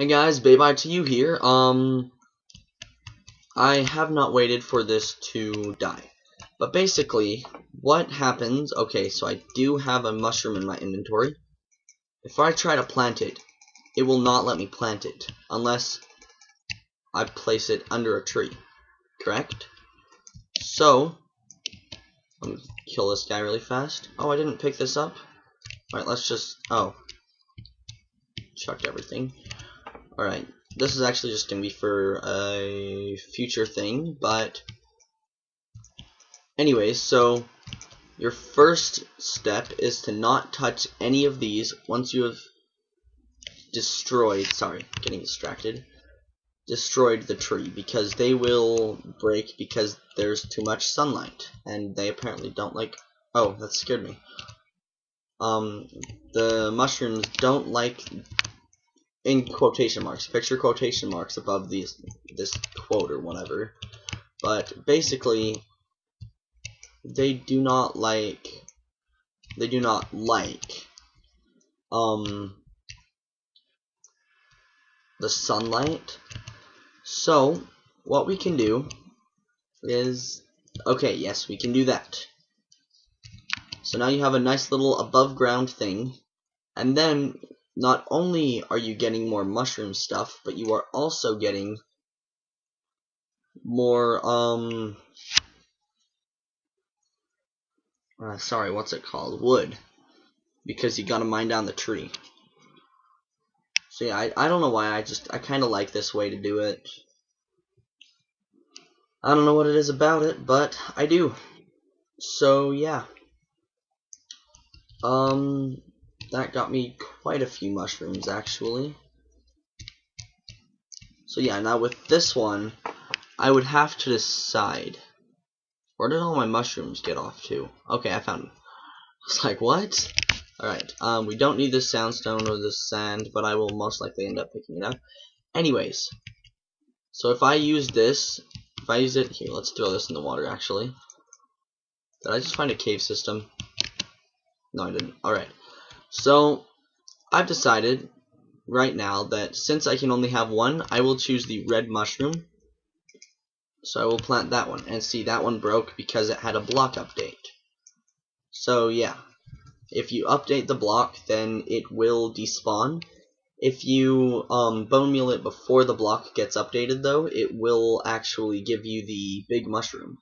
Hey guys, Baby to you here. Um, I have not waited for this to die. But basically, what happens, okay, so I do have a mushroom in my inventory. If I try to plant it, it will not let me plant it, unless I place it under a tree, correct? So, let me kill this guy really fast. Oh, I didn't pick this up. Alright, let's just, oh, chucked everything. Alright, this is actually just going to be for a future thing, but anyways, so your first step is to not touch any of these once you have destroyed, sorry, getting distracted, destroyed the tree, because they will break because there's too much sunlight, and they apparently don't like, oh, that scared me. Um, the mushrooms don't like in quotation marks. Picture quotation marks above these this quote or whatever. But basically, they do not like they do not like um the sunlight. So what we can do is okay, yes, we can do that. So now you have a nice little above ground thing, and then not only are you getting more mushroom stuff, but you are also getting more, um, uh, sorry, what's it called? Wood. Because you gotta mine down the tree. So yeah, I, I don't know why, I just, I kinda like this way to do it. I don't know what it is about it, but I do. So yeah. Um, that got me quite a few mushrooms actually. So yeah, now with this one, I would have to decide. Where did all my mushrooms get off to? Okay, I found them. I was like, what? Alright, um, we don't need this sandstone or this sand, but I will most likely end up picking it up. Anyways, so if I use this, if I use it, here, let's throw this in the water actually. Did I just find a cave system? No, I didn't. Alright. So, I've decided right now that since I can only have one, I will choose the red mushroom. So I will plant that one. And see, that one broke because it had a block update. So, yeah. If you update the block, then it will despawn. If you um, bone meal it before the block gets updated, though, it will actually give you the big mushroom.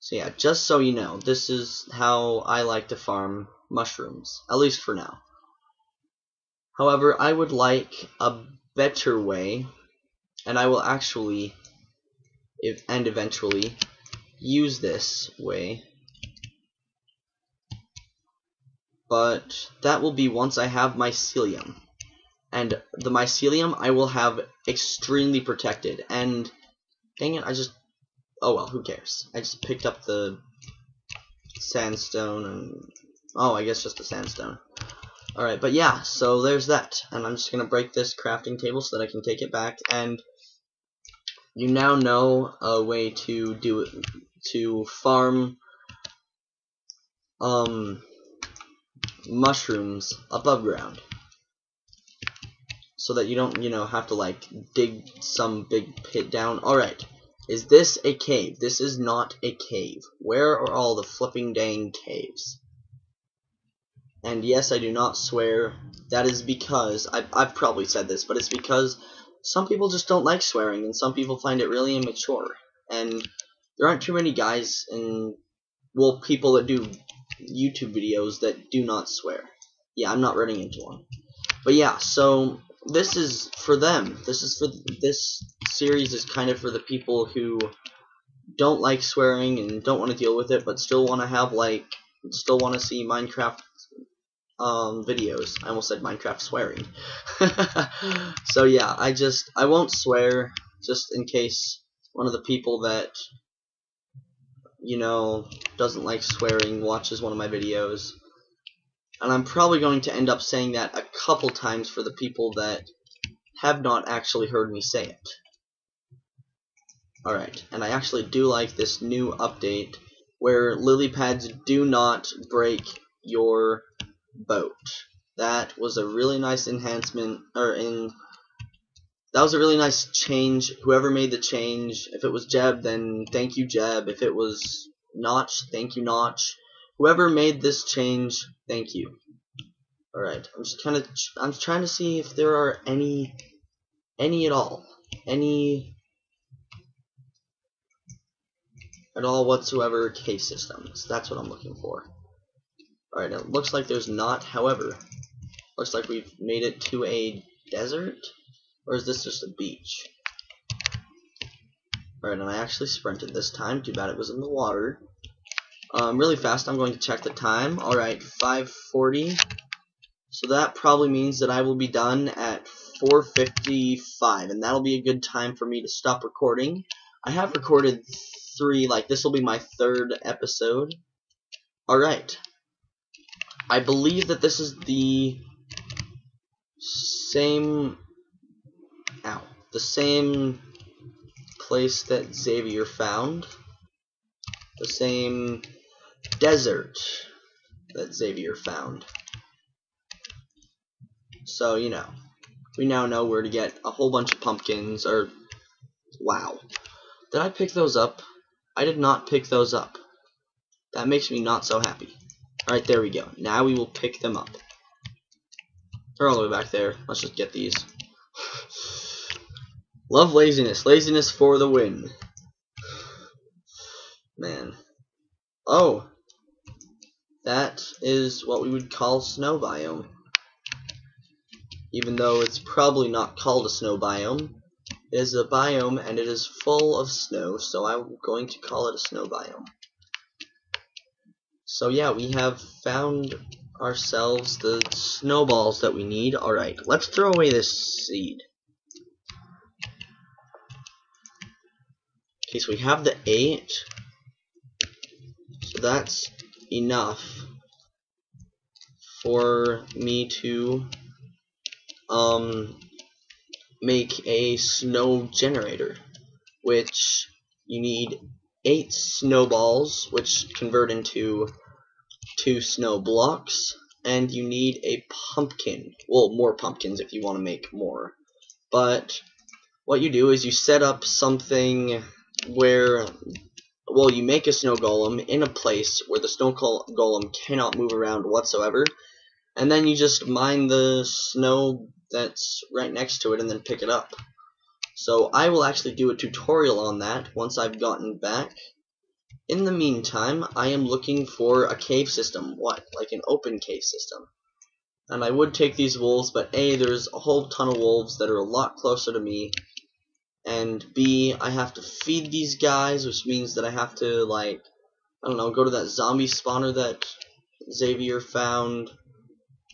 So yeah, just so you know, this is how I like to farm mushrooms, at least for now. However, I would like a better way, and I will actually, if, and eventually, use this way. But that will be once I have mycelium. And the mycelium I will have extremely protected. And dang it, I just oh well, who cares? I just picked up the sandstone and Oh, I guess just a sandstone. Alright, but yeah, so there's that. And I'm just going to break this crafting table so that I can take it back. And you now know a way to do it, to farm um, mushrooms above ground. So that you don't, you know, have to, like, dig some big pit down. Alright, is this a cave? This is not a cave. Where are all the flipping dang caves? And yes, I do not swear. That is because, I, I've probably said this, but it's because some people just don't like swearing, and some people find it really immature. And there aren't too many guys, and, well, people that do YouTube videos that do not swear. Yeah, I'm not running into one. But yeah, so this is for them. This is for this series is kind of for the people who don't like swearing and don't want to deal with it, but still want to have like still want to see Minecraft um, videos. I almost said Minecraft swearing. so yeah, I just I won't swear just in case one of the people that you know doesn't like swearing watches one of my videos. And I'm probably going to end up saying that a couple times for the people that have not actually heard me say it. Alright, and I actually do like this new update where lily pads do not break your boat. That was a really nice enhancement, or in that was a really nice change. Whoever made the change, if it was Jeb, then thank you, Jeb. If it was Notch, thank you, Notch. Whoever made this change, thank you. Alright, I'm just kind of, I'm trying to see if there are any, any at all. Any, at all whatsoever case systems. That's what I'm looking for. Alright, it looks like there's not, however, looks like we've made it to a desert. Or is this just a beach? Alright, and I actually sprinted this time. Too bad it was in the water. Um, really fast, I'm going to check the time. Alright, 540. So that probably means that I will be done at 4.55, and that'll be a good time for me to stop recording. I have recorded three, like this will be my third episode. Alright. I believe that this is the same Ow. The same place that Xavier found. The same desert that Xavier found. So, you know, we now know where to get a whole bunch of pumpkins, or, wow. Did I pick those up? I did not pick those up. That makes me not so happy. Alright, there we go. Now we will pick them up. They're all the way back there. Let's just get these. Love laziness. Laziness for the win. Man. Oh. That is what we would call snow biome. Even though it's probably not called a snow biome. It is a biome and it is full of snow, so I'm going to call it a snow biome. So yeah, we have found ourselves the snowballs that we need. Alright, let's throw away this seed. Okay, so we have the 8. So that's enough for me to um, make a snow generator, which you need 8 snowballs, which convert into 2 snow blocks, and you need a pumpkin. Well, more pumpkins if you want to make more. But what you do is you set up something where well you make a snow golem in a place where the snow golem cannot move around whatsoever and then you just mine the snow that's right next to it and then pick it up so I will actually do a tutorial on that once I've gotten back. In the meantime I am looking for a cave system. What? Like an open cave system. And I would take these wolves but A there's a whole ton of wolves that are a lot closer to me. And B, I have to feed these guys, which means that I have to, like, I don't know, go to that zombie spawner that Xavier found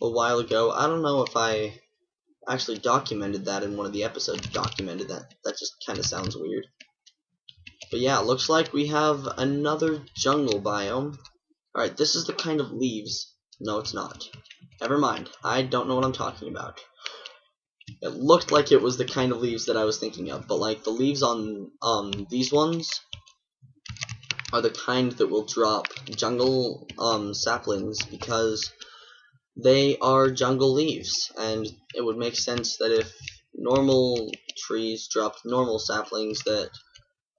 a while ago. I don't know if I actually documented that in one of the episodes, documented that. That just kind of sounds weird. But yeah, it looks like we have another jungle biome. Alright, this is the kind of leaves. No, it's not. Never mind. I don't know what I'm talking about. It looked like it was the kind of leaves that I was thinking of, but like the leaves on um these ones are the kind that will drop jungle um saplings because they are jungle leaves and it would make sense that if normal trees dropped normal saplings that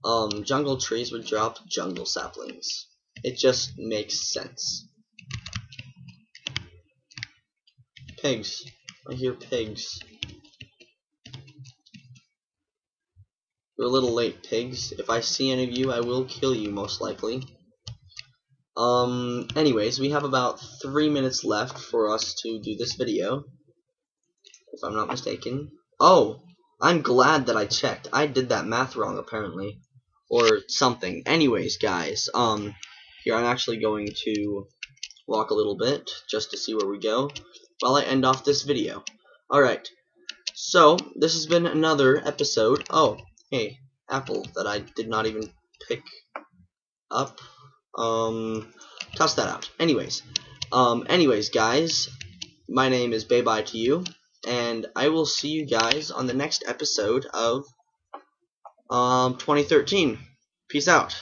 um jungle trees would drop jungle saplings. It just makes sense. Pigs. I hear pigs. You're a little late, pigs. If I see any of you, I will kill you, most likely. Um, anyways, we have about three minutes left for us to do this video. If I'm not mistaken. Oh! I'm glad that I checked. I did that math wrong, apparently. Or something. Anyways, guys, um, here I'm actually going to walk a little bit, just to see where we go, while I end off this video. Alright. So, this has been another episode. Oh, Hey, apple that I did not even pick up. Um, toss that out. Anyways, um, anyways, guys, my name is Bye Bye to you, and I will see you guys on the next episode of um 2013. Peace out.